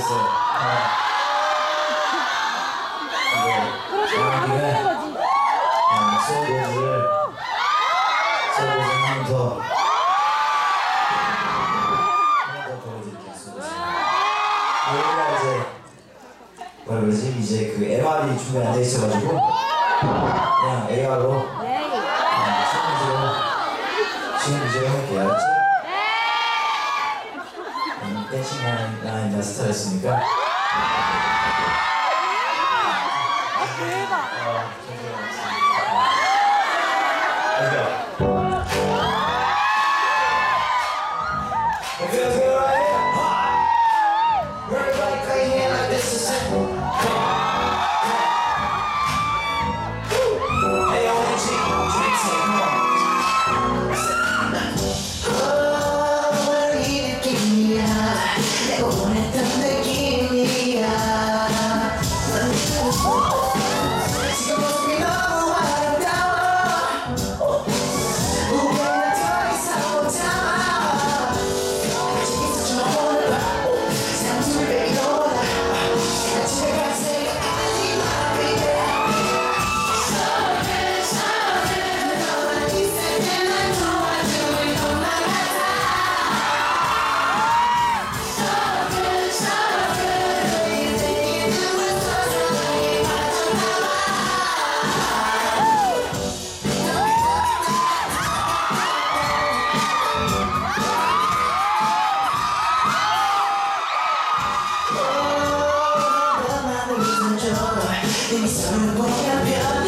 모르겠어요. 아. 이거 정한 김에 어, 소고기를 소고기 한더 하나 더 보여드릴게요. 소고기. 여기가 이제 뭐라 그러지? 이제 그 MR이 중간에 앉아 있어가지고 그냥 댄싱 라인, 라인 마스터였으니까. 어, Let's go. It Isso. não é